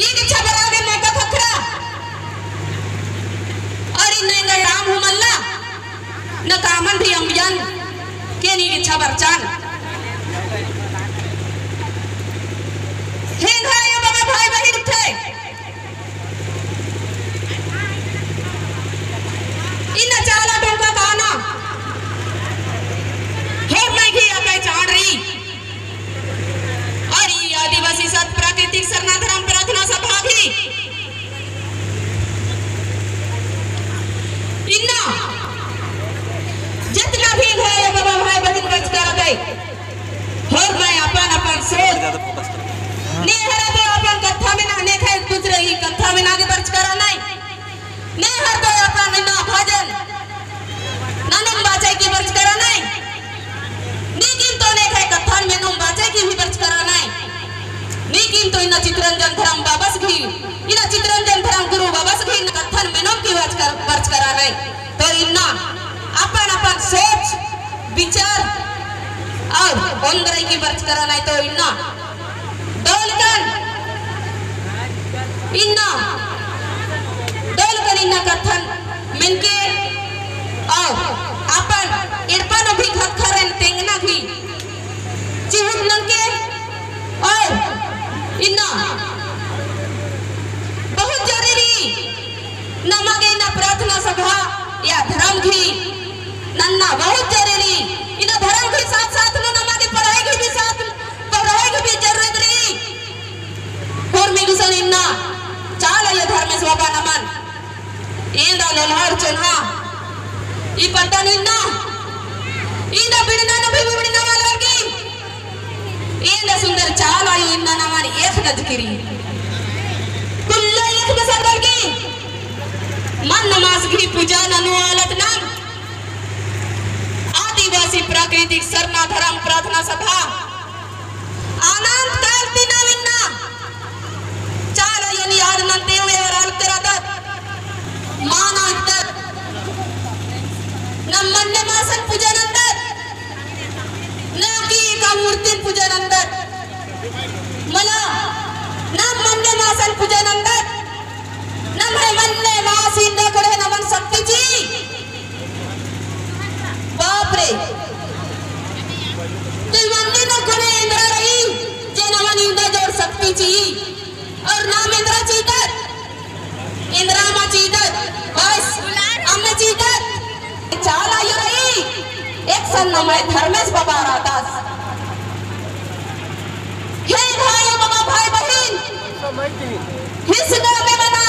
ये किच्छा बरा के नैका खखरा और इन नैका राम हूँ मल्ला। न तो कामन भी अम्बियन के नी किच्छा बरचान हेंगा ये बाबा भाई बहिर थे। ज़्यादा फोकस कर। नहीं हर तो अपन कथा में ना ने दूसरे ही कथा में ना आगे बच करा नहीं। नहीं हर तो अपन ना भजन ननम बाचे की बच करा नहीं। नीकिन तो ने खाए कथा में नम बाचे की भी बच करा नहीं। नीकिन तो इना चित्रंजन धर्म बाबस भी इना चित्रंजन जानना बहुत ज़रूरी इन धर्म के साथ साथ में हमारी पढ़ाई की भी साथ पढ़ाई की भी ज़रूरत नहीं कूर्मी गुसल इन्ना चाल ये धर्म स्वभा नमन ಏನ ಲೋಲಾರ್ ಚೆನ್ನ ಈ ಪಟ್ಟ ನಿನ್ನ ಇಂದ ಬಿಡನ ಬಿಡು ಬಿಡನ ವಾಲವಾಗಿ ಇಂದ ಸುಂದರ ಚಾಲ ಇಂದ ನಮನ ಏಕ ನಜಕಿರಿ ಕುಲ್ಲ ಏಕ ಸದರ್ಗಿ ಮನ್ ನಮಾಜ್ ಗಿರಿ ಪೂಜಾ ನನು ವಾಲ सरना धर्म प्रार्थना सभा। सन नमय धर्मेश बाबा रातास हे भाई बाबा भाई बहिन। हिसगा में मना?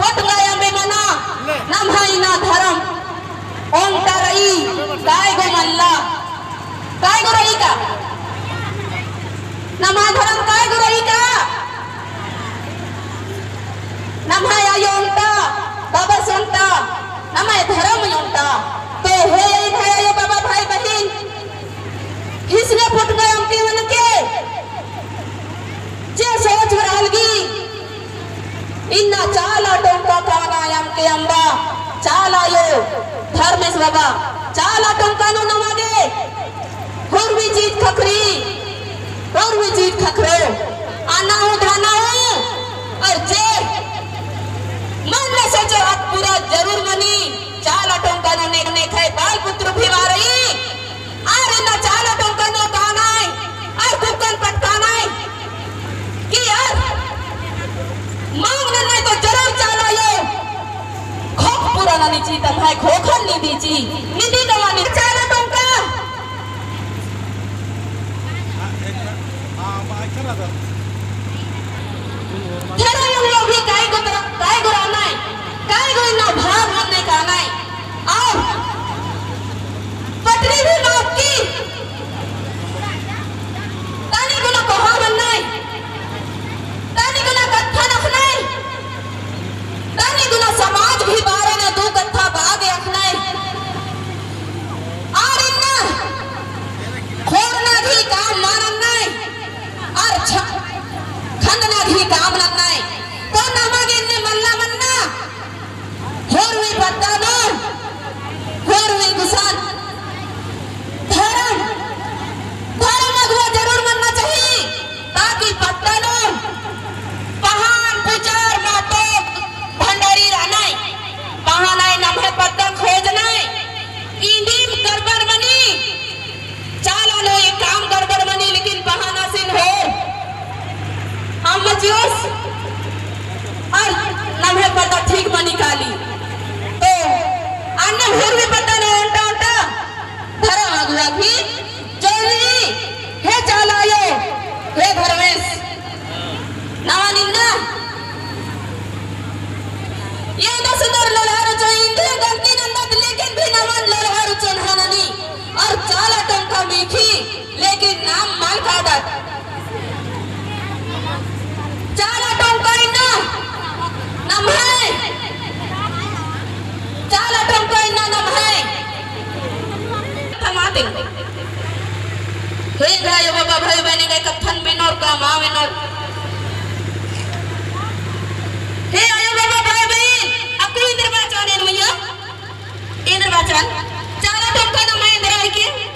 पटगाया में मना। नम्हाई ना धर्म। ओंकारई काय गो मल्ला? काय गो रही का? नमा धर्म काय गो रही का? नम्हाय योंता बाबा सोंता नमाय धर्म योंता તો હોય ભાઈઓ બાબા ભાઈ બહેન હિસને ફૂટકો અમકે ઉનકે જે સોચ વરાલગી ઇન્ના ચાલા ટોંકા કાના અમકે અંબા ચાલાયો ધર્મેશ બાબા ચાલા ટોંકા નો નવાગે હોરવી જીત ખખરી હોરવી જીત ખખરો આના હું ધાના 毕竟 करे कथन बिनोर गामा बिनोर हे आयो बाबा भाई बहन अकुल इंद्रवाचन है भैया इंद्रवाचन? चारा तो ठोका ना मैं इंद्राई के।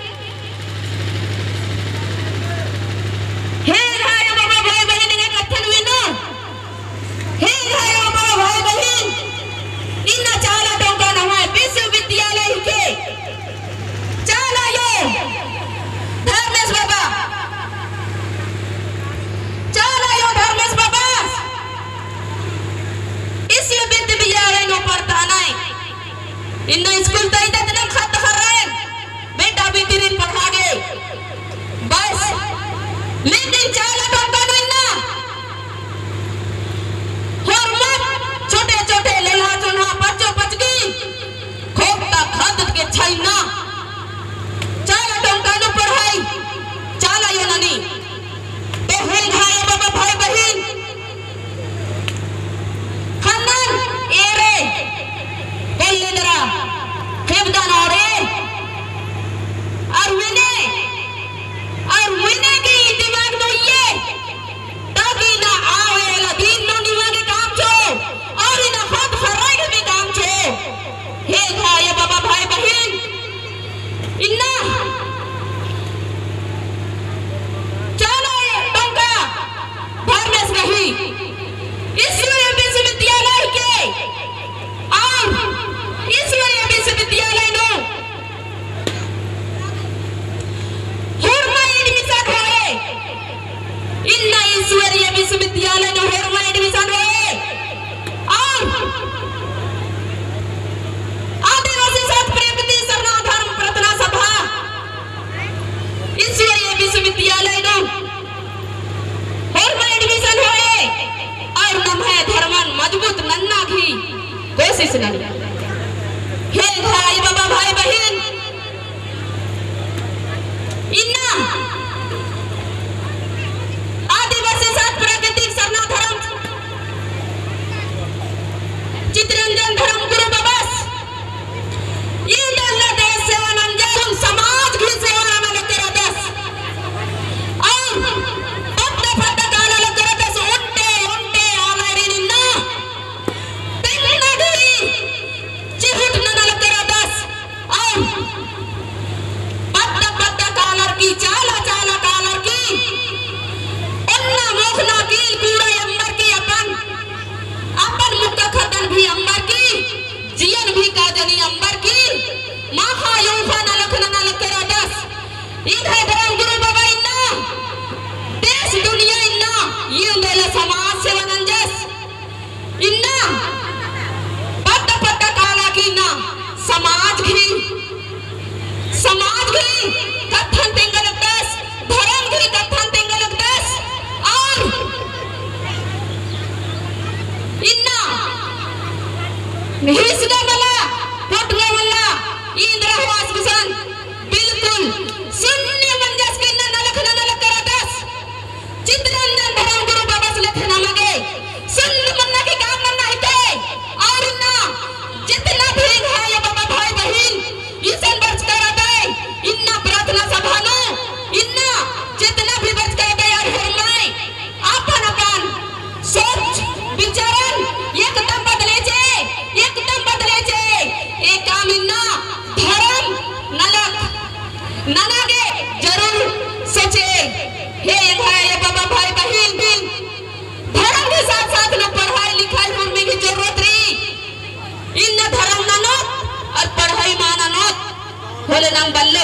बोले, नाम बल्लू।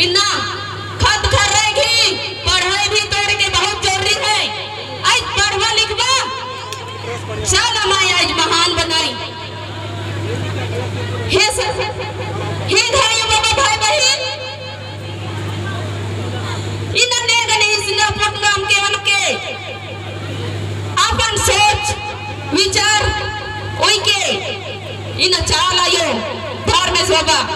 इन्ना खत खर रहेगी पढ़ाई भी तोड़ के बहुत ज़रूरी है। आज पढ़वा, लिखवा। चल हमारी आज महान बनाई। हे सर, हे भाई, बाबा, भाई, बहन। इन्ना ने गणेश ने अपन नाम के वन के अपन सोच, विचार ओई के इन्ना चाल आयो। धार में सोबा